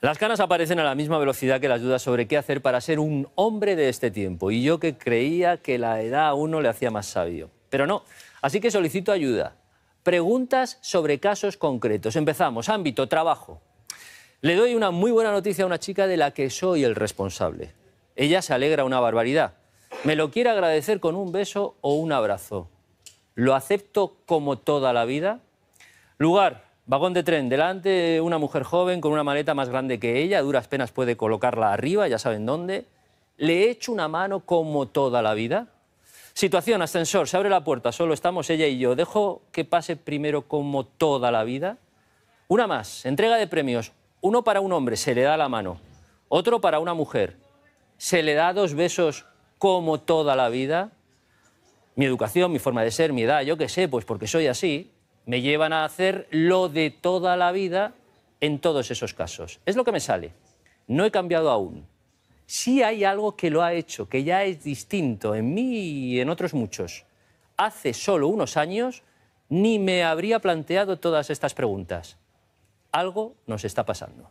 Las canas aparecen a la misma velocidad que las dudas sobre qué hacer para ser un hombre de este tiempo. Y yo que creía que la edad a uno le hacía más sabio. Pero no. Así que solicito ayuda. Preguntas sobre casos concretos. Empezamos. Ámbito, trabajo. Le doy una muy buena noticia a una chica de la que soy el responsable. Ella se alegra una barbaridad. Me lo quiere agradecer con un beso o un abrazo. ¿Lo acepto como toda la vida? Lugar, Vagón de tren, delante una mujer joven con una maleta más grande que ella, a duras penas puede colocarla arriba, ya saben dónde. ¿Le echo una mano como toda la vida? Situación, ascensor, se abre la puerta, solo estamos ella y yo. ¿Dejo que pase primero como toda la vida? Una más, entrega de premios. Uno para un hombre, se le da la mano. Otro para una mujer. ¿Se le da dos besos como toda la vida? Mi educación, mi forma de ser, mi edad, yo qué sé, pues porque soy así me llevan a hacer lo de toda la vida en todos esos casos. Es lo que me sale. No he cambiado aún. Sí hay algo que lo ha hecho, que ya es distinto en mí y en otros muchos. Hace solo unos años ni me habría planteado todas estas preguntas. Algo nos está pasando.